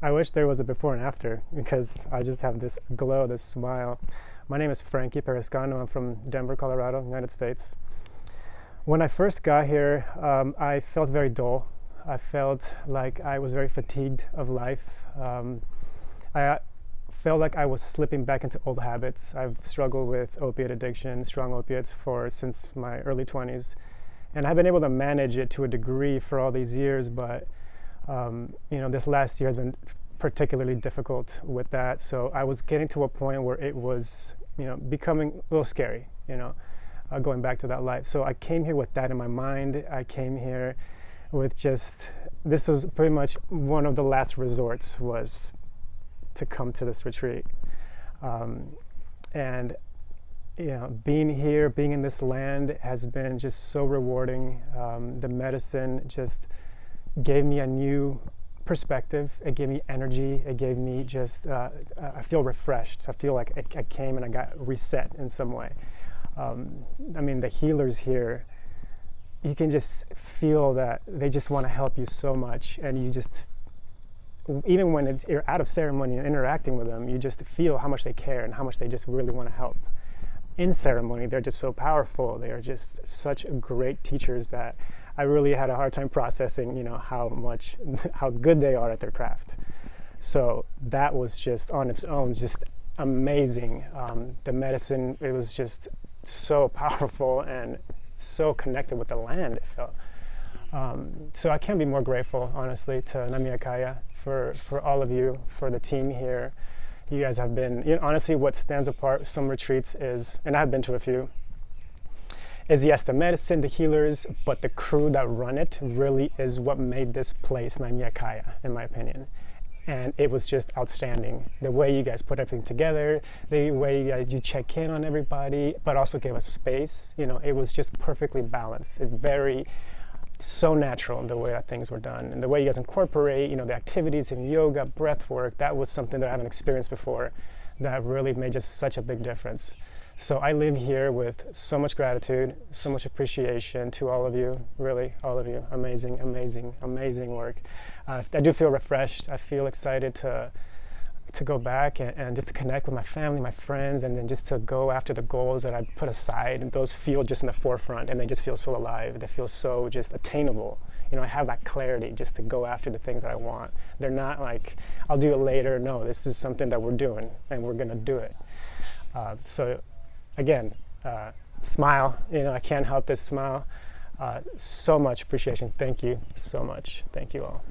I wish there was a before and after because I just have this glow, this smile. My name is Frankie Periscano. I'm from Denver, Colorado, United States. When I first got here, um, I felt very dull. I felt like I was very fatigued of life. Um, I felt like I was slipping back into old habits. I've struggled with opiate addiction, strong opiates for since my early 20s, and I've been able to manage it to a degree for all these years. But um, you know, this last year has been particularly difficult with that. So I was getting to a point where it was, you know, becoming a little scary. You know, uh, going back to that life. So I came here with that in my mind. I came here with just this was pretty much one of the last resorts was to come to this retreat. Um, and you know, being here, being in this land has been just so rewarding. Um, the medicine just gave me a new perspective. It gave me energy. It gave me just, uh, I feel refreshed. I feel like I, I, came and I got reset in some way. Um, I mean, the healers here, you can just feel that they just want to help you so much. And you just, even when you're out of ceremony and interacting with them, you just feel how much they care and how much they just really want to help. In ceremony, they're just so powerful. They are just such great teachers that I really had a hard time processing, you know, how much, how good they are at their craft. So that was just on its own, just amazing. Um, the medicine, it was just so powerful and so connected with the land, it felt. Um, so I can't be more grateful, honestly, to Nimea Kaya for, for all of you, for the team here. You guys have been, you know, honestly, what stands apart some retreats is, and I've been to a few, is yes, the medicine, the healers, but the crew that run it really is what made this place Nimea Kaya, in my opinion. And it was just outstanding. The way you guys put everything together, the way you, you check in on everybody, but also give us space. You know, it was just perfectly balanced. It very so natural in the way that things were done and the way you guys incorporate you know the activities in yoga breath work that was something that i haven't experienced before that really made just such a big difference so i live here with so much gratitude so much appreciation to all of you really all of you amazing amazing amazing work uh, i do feel refreshed i feel excited to to go back and, and, just to connect with my family, my friends, and then just to go after the goals that I put aside. And those feel just in the forefront, and they just feel so alive. They feel so just attainable. You know, I have that clarity just to go after the things that I want. They're not like I'll do it later. No, this is something that we're doing, and we're gonna do it. Uh, so, again, uh, smile. You know, I can't help this smile. Uh, so much appreciation. Thank you so much. Thank you all.